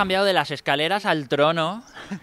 cambiado de las escaleras al trono.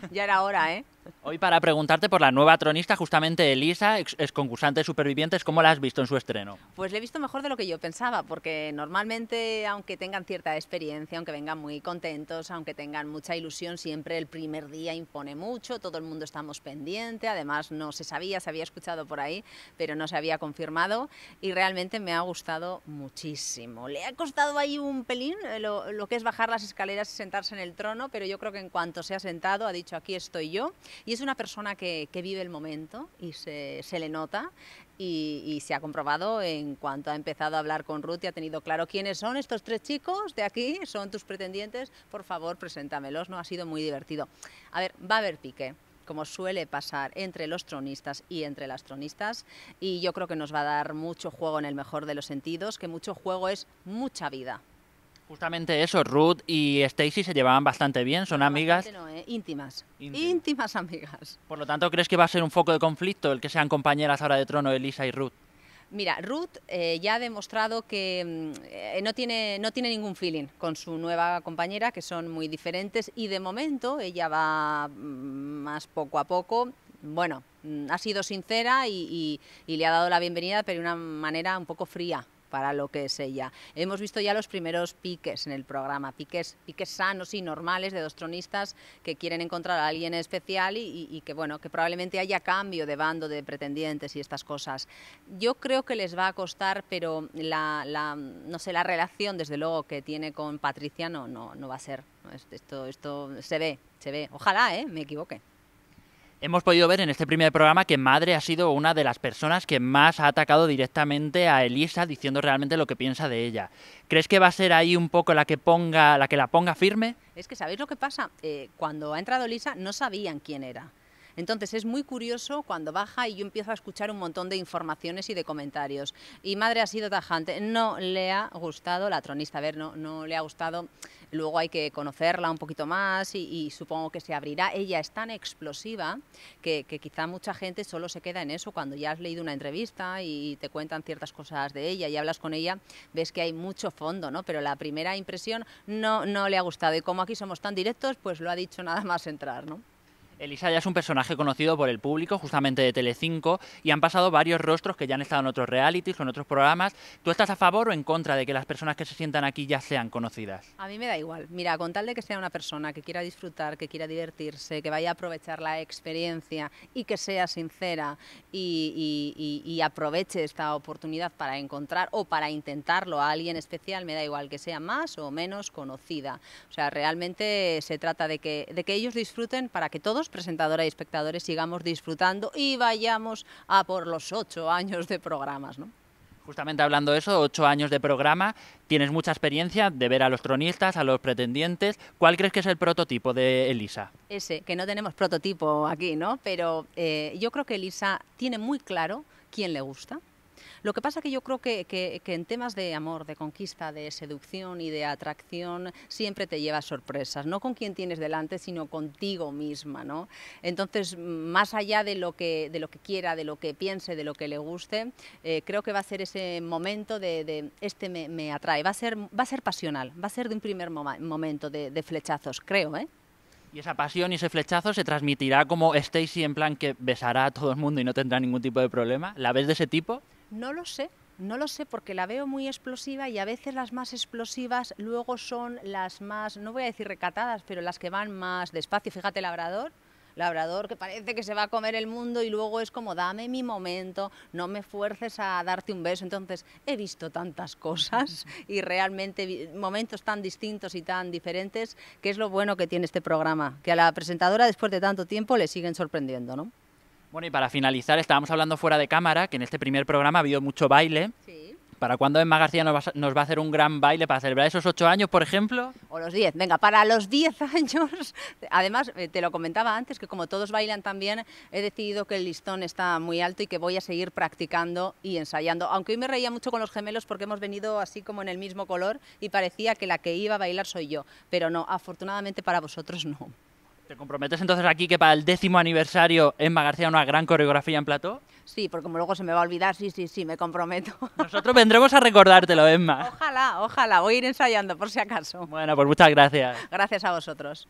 Ya era hora, ¿eh? Hoy para preguntarte por la nueva tronista, justamente Elisa, ex, concursante de Supervivientes, ¿cómo la has visto en su estreno? Pues le he visto mejor de lo que yo pensaba, porque normalmente, aunque tengan cierta experiencia, aunque vengan muy contentos, aunque tengan mucha ilusión, siempre el primer día impone mucho, todo el mundo estamos pendiente, además no se sabía, se había escuchado por ahí, pero no se había confirmado y realmente me ha gustado muchísimo. Le ha costado ahí un pelín eh, lo, lo que es bajar las escaleras y sentarse en el trono, pero yo creo que en cuanto se ha sentado ha dicho aquí estoy yo y es una persona que, vive el momento y se, se le nota y, y, se ha comprobado en cuanto ha empezado a hablar con Ruth y ha tenido claro quiénes son estos tres chicos de aquí, son tus pretendientes, por favor, preséntamelos, ¿no? Ha sido muy divertido. A ver, va a haber pique como suele pasar entre los tronistas y entre las tronistas, y yo creo que nos va a dar mucho juego en el mejor de los sentidos, que mucho juego es mucha vida. Justamente eso, Ruth y Stacy se llevaban bastante bien, son amigas. No, ¿eh? íntimas. Íntimas. íntimas amigas. Por lo tanto, ¿crees que va a ser un foco de conflicto el que sean compañeras ahora de trono Elisa y Ruth? Mira, Ruth eh, ya ha demostrado que mm, eh, no, tiene, no tiene ningún feeling con su nueva compañera, que son muy diferentes, y de momento ella va mm, más poco a poco. Bueno, mm, ha sido sincera y, y, y le ha dado la bienvenida, pero de una manera un poco fría para lo que es ella. Hemos visto ya los primeros piques en el programa, piques, piques sanos y normales de dos tronistas que quieren encontrar a alguien especial y, y, que bueno, que probablemente haya cambio de bando de pretendientes y estas cosas. Yo creo que les va a costar, pero la, la no sé, la relación desde luego que tiene con Patricia no, no, no va a ser. Esto, esto se ve, se ve. Ojalá, ¿eh? Me equivoque. Hemos podido ver en este primer programa que Madre ha sido una de las personas que más ha atacado directamente a Elisa diciendo realmente lo que piensa de ella. ¿Crees que va a ser ahí un poco la que ponga, la que la ponga firme? Es que sabéis lo que pasa. Eh, cuando ha entrado Elisa no sabían quién era. Entonces es muy curioso cuando baja y yo empiezo a escuchar un montón de informaciones y de comentarios. Y madre ha sido tajante, no le ha gustado la tronista, a ver, no, no le ha gustado. Luego hay que conocerla un poquito más y, supongo que se abrirá. Ella es tan explosiva que, que, quizá mucha gente solo se queda en eso. Cuando ya has leído una entrevista y te cuentan ciertas cosas de ella y hablas con ella, ves que hay mucho fondo, ¿no? Pero la primera impresión no, no le ha gustado. Y como aquí somos tan directos, pues lo ha dicho nada más entrar, ¿no? Elisa ya es un personaje conocido por el público, justamente de Telecinco, y han pasado varios rostros que ya han estado en otros realities o en otros programas. ¿Tú estás a favor o en contra de que las personas que se sientan aquí ya sean conocidas? A mí me da igual. Mira, con tal de que sea una persona que quiera disfrutar, que quiera divertirse, que vaya a aprovechar la experiencia y que sea sincera y, y, aproveche esta oportunidad para encontrar o para intentarlo a alguien especial, me da igual que sea más o menos conocida. O sea, realmente se trata de que, de que ellos disfruten para que todos presentadora y espectadores sigamos disfrutando y vayamos a por los ocho años de programas, ¿no? Justamente hablando de eso, ocho años de programa, tienes mucha experiencia de ver a los tronistas, a los pretendientes. ¿Cuál crees que es el prototipo de Elisa? Ese, que no tenemos prototipo aquí, ¿no? Pero eh, yo creo que Elisa tiene muy claro quién le gusta, lo que pasa que yo creo que, que, en temas de amor, de conquista, de seducción y de atracción, siempre te llevas sorpresas, no con quien tienes delante, sino contigo misma, ¿no? Entonces, más allá de lo que, de lo que quiera, de lo que piense, de lo que le guste, eh, creo que va a ser ese momento de, de este me, me, atrae, va a, ser, va a ser pasional, va a ser de un primer mom momento de, de flechazos, creo, ¿eh? Y esa pasión y ese flechazo se transmitirá como Stacy en plan que besará a todo el mundo y no tendrá ningún tipo de problema. ¿La ves de ese tipo? No lo sé, no lo sé porque la veo muy explosiva y a veces las más explosivas luego son las más, no voy a decir recatadas, pero las que van más despacio. Fíjate, Labrador, Labrador que parece que se va a comer el mundo y luego es como dame mi momento, no me fuerces a darte un beso. Entonces he visto tantas cosas y realmente momentos tan distintos y tan diferentes que es lo bueno que tiene este programa, que a la presentadora después de tanto tiempo le siguen sorprendiendo, ¿no? Bueno, y para finalizar, estábamos hablando fuera de cámara, que en este primer programa ha habido mucho baile. Sí. ¿Para cuándo Emma García nos va, nos va, a hacer un gran baile para celebrar esos ocho años, por ejemplo? O los diez. Venga, para los diez años. Además, eh, te lo comentaba antes, que como todos bailan también, he decidido que el listón está muy alto y que voy a seguir practicando y ensayando. Aunque hoy me reía mucho con los gemelos porque hemos venido así como en el mismo color y parecía que la que iba a bailar soy yo. Pero no, afortunadamente para vosotros no. ¿Te comprometes entonces aquí que para el décimo aniversario Emma García una gran coreografía en plató? Sí, porque como luego se me va a olvidar, sí, sí, sí, me comprometo. Nosotros vendremos a recordártelo, Emma. Ojalá, ojalá, voy a ir ensayando por si acaso. Bueno, pues muchas gracias. Gracias a vosotros.